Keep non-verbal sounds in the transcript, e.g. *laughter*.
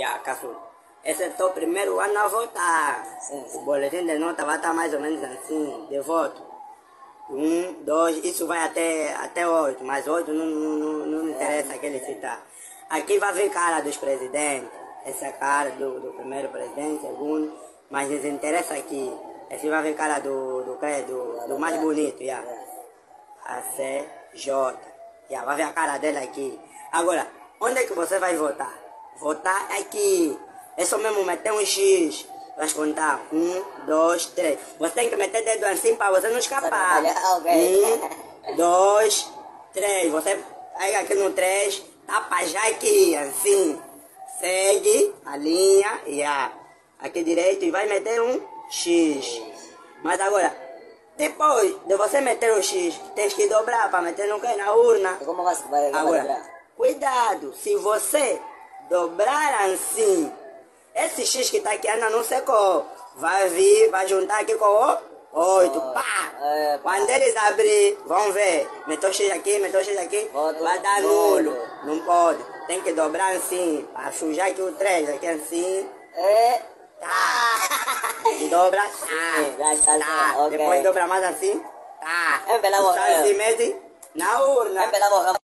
Já, Caçu. Esse é teu primeiro ano a votar. O boletim de nota vai estar mais ou menos assim, de voto. Um, dois, isso vai até, até oito, mas oito não, não, não, interessa aquele citar. Aqui vai ver cara dos presidentes. Essa é a cara do, do primeiro presidente, segundo. Mas nos interessa aqui. Esse vai ver cara do, do, que? do, do mais bonito, já. A CJ. Já, vai ver a cara dele aqui. Agora, onde é que você vai votar? Votar aqui. É só mesmo meter um X. Vai contar. Um, dois, três. Você tem que meter dedo assim para você não escapar. Ok. Um, dois, três. Você pega aqui no três, tapa já aqui, assim. Segue a linha e a aqui direito e vai meter um X. Mas agora, depois de você meter o X, tens que dobrar para meter no que? Na urna. Como vai, vai, vai Agora, lembrar? cuidado, se você dobrar assim, esse X que tá aqui ainda não secou, vai vir, vai juntar aqui com o 8, pá! é. Quando eles abrir, vão ver, meteu X aqui, meteu X aqui, Voto vai dar nulo. nulo, não pode, tem que dobrar assim, para sujar aqui o 3, aqui assim, É. tá, *laughs* dobra, tá, Já está tá, ok. depois dobra mais assim, tá, É pela boca. Tá assim mesmo, na urna. É pela boca.